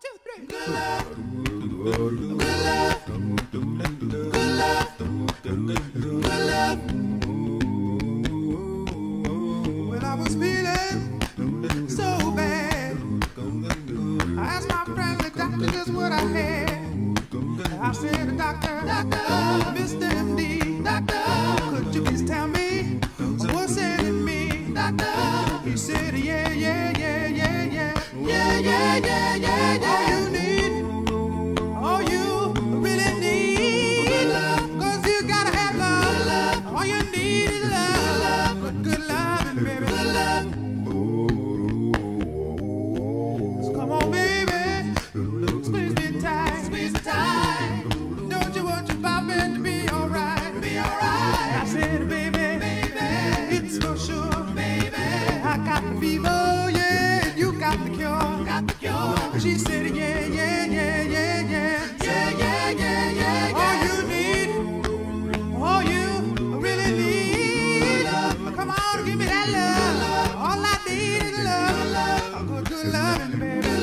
two. Love. Good love. When I was feeling so bad, I asked my friendly doctor just what I had. I said, Doctor, Doctor, Mr. MD, Doctor, could you please tell me what's in me? Doctor, he said, yeah, yeah, yeah, yeah, yeah, yeah, yeah, yeah, fever, yeah, you want to pop and be alright? Be alright. I said baby. Baby, it's for sure. Baby. I got the got the cure. She said, yeah, yeah, yeah, love,